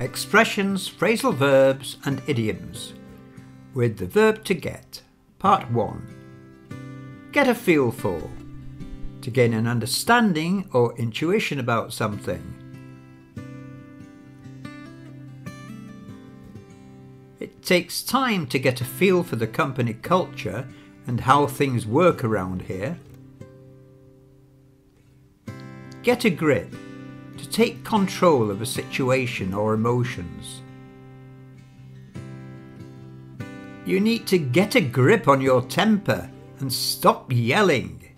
Expressions, phrasal verbs, and idioms. With the verb to get. Part 1. Get a feel for. To gain an understanding or intuition about something. It takes time to get a feel for the company culture and how things work around here. Get a grip take control of a situation or emotions. You need to get a grip on your temper and stop yelling.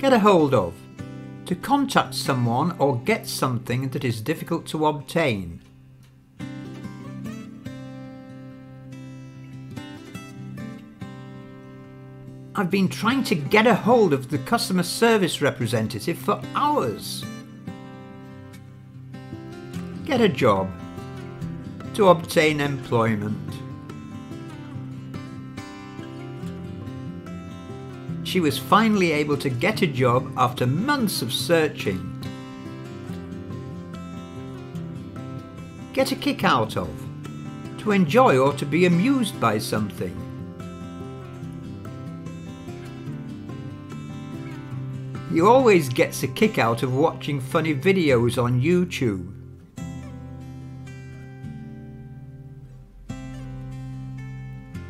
Get a hold of. To contact someone or get something that is difficult to obtain. I've been trying to get a hold of the customer service representative for hours. Get a job. To obtain employment. She was finally able to get a job after months of searching. Get a kick out of. To enjoy or to be amused by something. He always gets a kick out of watching funny videos on YouTube.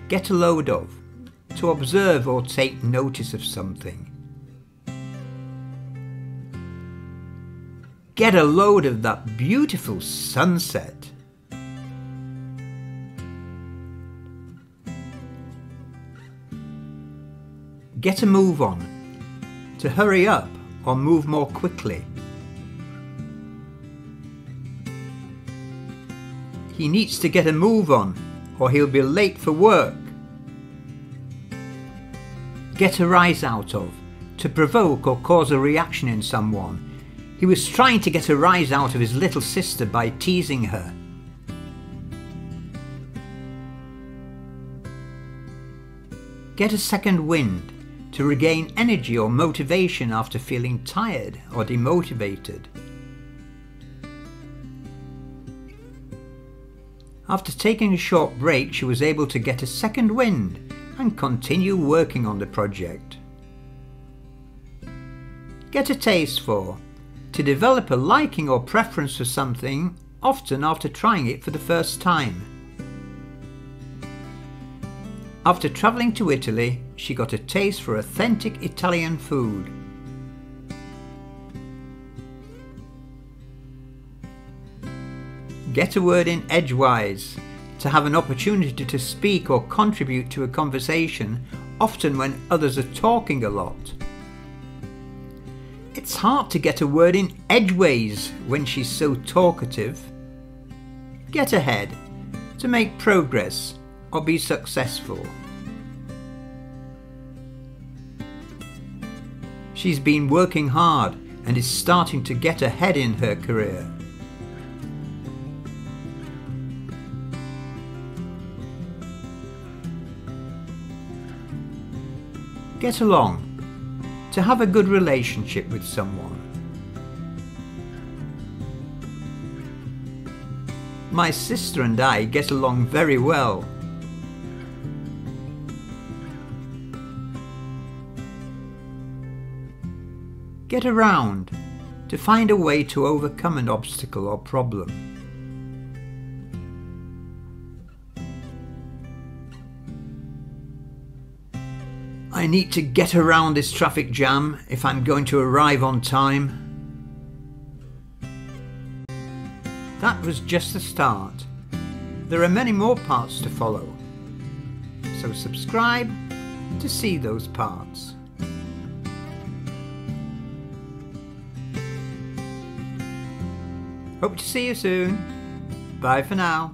Get a load of. To observe or take notice of something. Get a load of that beautiful sunset. Get a move on to hurry up or move more quickly. He needs to get a move on or he'll be late for work. Get a rise out of, to provoke or cause a reaction in someone. He was trying to get a rise out of his little sister by teasing her. Get a second wind to regain energy or motivation after feeling tired or demotivated. After taking a short break, she was able to get a second wind and continue working on the project. Get a taste for. To develop a liking or preference for something, often after trying it for the first time. After travelling to Italy, she got a taste for authentic Italian food. Get a word in edgewise to have an opportunity to speak or contribute to a conversation, often when others are talking a lot. It's hard to get a word in edgeways when she's so talkative. Get ahead to make progress or be successful. She's been working hard and is starting to get ahead in her career. Get along. To have a good relationship with someone. My sister and I get along very well. Get around to find a way to overcome an obstacle or problem. I need to get around this traffic jam if I'm going to arrive on time. That was just the start. There are many more parts to follow. So subscribe to see those parts. Hope to see you soon. Bye for now.